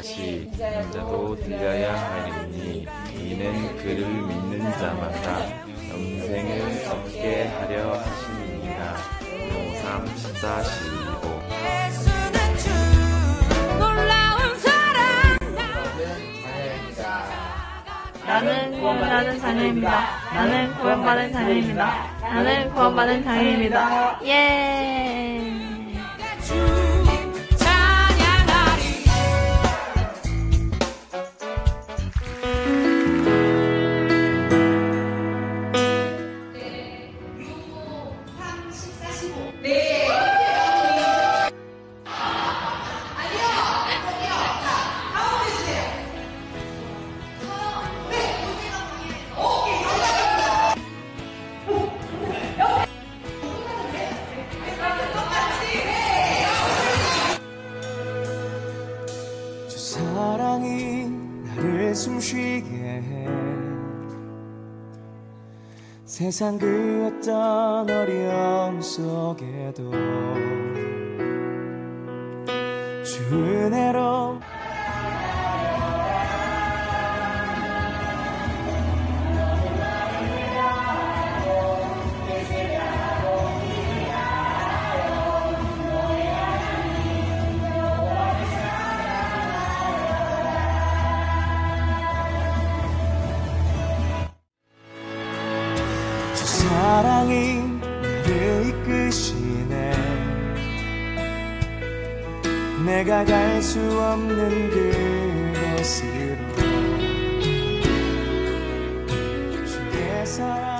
것까지 인자도 들려야 하리니 이는 그를 믿는 자마다 영생을 얻게 하려 하심이니라. 용삼 14, 15 나는 구원받은 자녀입니다. 나는 구원받은 자녀입니다. 나는 구원받은 자녀입니다. 예. 숨쉬게 해. 세상 그 어떤 어려움 속에도 주 은혜로 사랑이 나를 이끄시네. 내가 갈 수 없는 그곳으로 주의 사랑